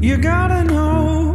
You gotta know